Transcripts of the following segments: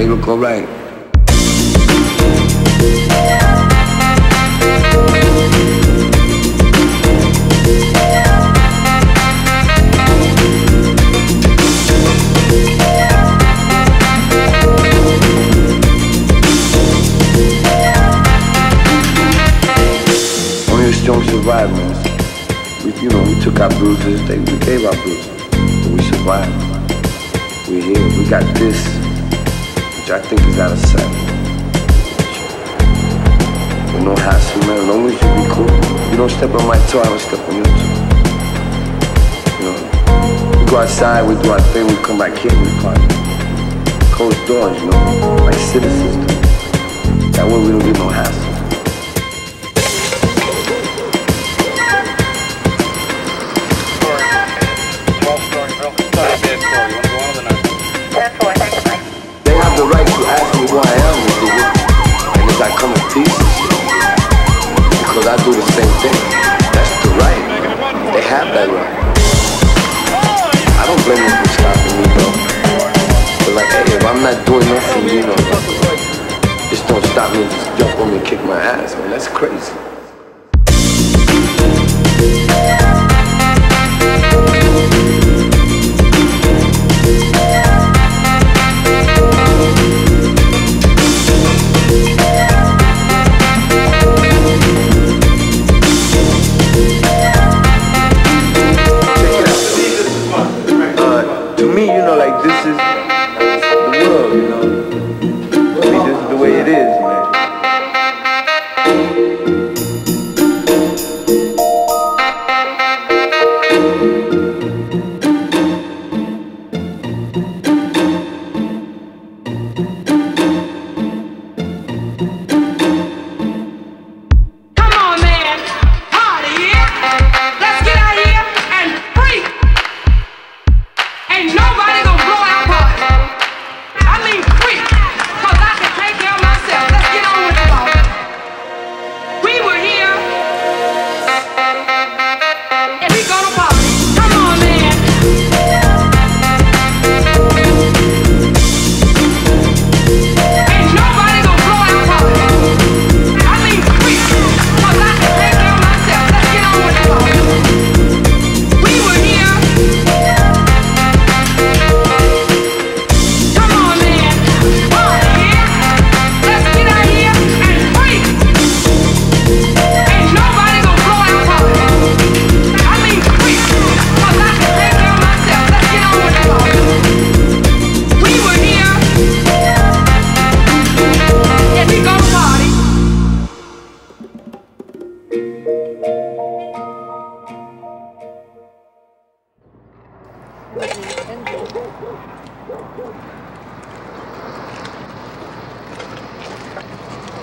they look alright. Strong survive, man. We, you know, we took our bruises, they, we gave our bruises, but we survived. We're here. We got this, which I think is out of sight. With no hassle, man. As long as you be cool. You don't step on my toe, I don't step on your toe. You know, we go outside, we do our thing, we come back here, we party. Closed doors, you know, like citizens do. That way we don't get no hassle. Me and just jump on me and kick my ass, man. That's crazy.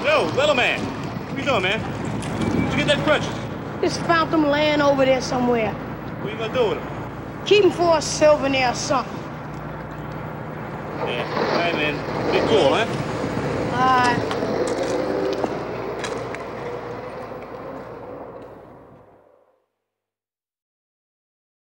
Yo, little man. What you doing, man? Did you get that crutches? Just found them laying over there somewhere. What you gonna do with them? Keep them for a souvenir or something. Yeah. All right, man. Be cool, huh? Alright.